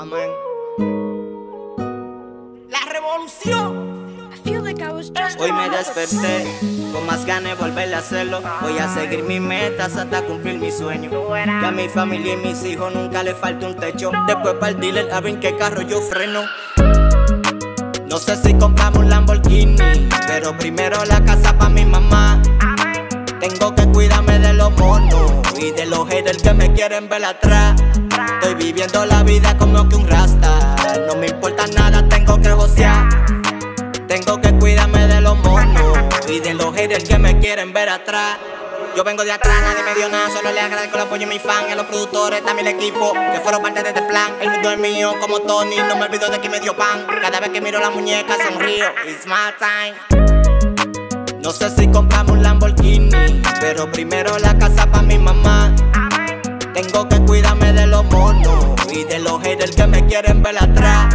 Amén. La revolución. Hoy me desperté con más ganas de volver a hacerlo. Voy a seguir mis metas hasta cumplir mi sueño. Que a mi familia y mis hijos nunca les falte un techo. Después para el dealer a ver qué carro yo freno. No sé si compramos un Lamborghini, pero primero la casa para mi mamá. Tengo que cuidarme de los monos y de los haters que me quieren ver atrás. Estoy viviendo la vida como que un rasta. No me importa nada, tengo que josear. Tengo que cuidarme de los monos y de los haters que me quieren ver atrás. Yo vengo de atrás, nadie me dio nada, solo le agradezco el apoyo a mis fans, a los productores, también el equipo, que fueron parte de este plan. El mundo es mío, como Tony, no me olvido de que me dio pan. Cada vez que miro la muñeca sonrío, it's my time. No sé si compramos un Lamborghini, pero primero la casa para mi mamá. Tengo que cuidarme de los monos y de los haters que me quieren ver atrás.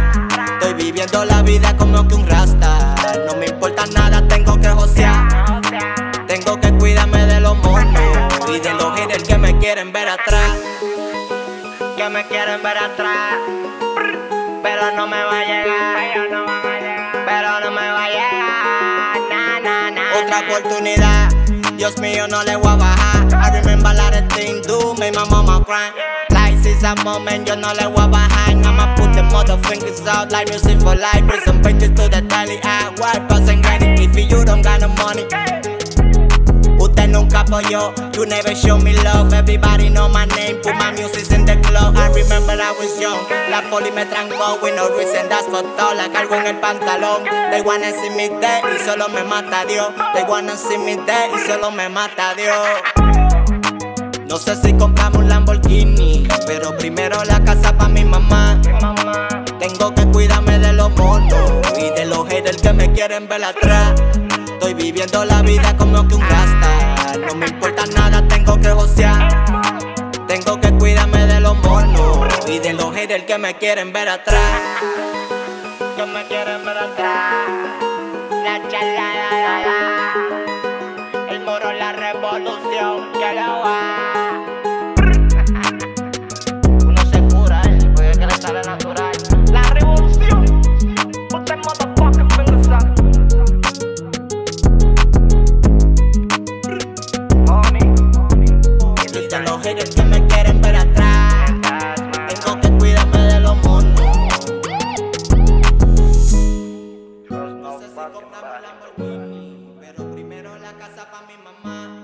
Estoy viviendo la vida como que un rasta. No me importa nada, tengo que josear. Tengo que cuidarme de los monos y de los haters que me quieren ver atrás. Que me quieren ver atrás. Pero no me va a llegar. Pero no me va a llegar. Otra oportunidad. Dios mío, no le voy a bajar. I remember a lot of things do make my mama cry. Like since a moment, yo no le voy a bajar. I'ma put the mother fingers out like music for life. Bring some pictures to the daily eye. White person getting if you don't got no money. Usted nunca apoyó, you never show me love. Everybody know my name, put my music in the club. I remember I was young, poli me trancó with no reason, that's for todo. La cargo en el pantalón. They wanna see me dead y solo me mata Dios. They wanna see me dead y solo me mata Dios. No sé si compramos un Lamborghini, pero primero la casa para mi mamá. Tengo que cuidarme de los monos y de los haters que me quieren ver atrás. Estoy viviendo la vida como que un rasta. No me importa nada, tengo que josear. Tengo que haters que me quieren ver atrás. Que me quieren ver atrás. La chala, la, la, la. El moro, la revolución, que la va. Uno se cura, ¿eh? Porque es que le sale natural. La revolución. Put that motherfucking fingers up. Los haters que me quieren ver atrás. mama.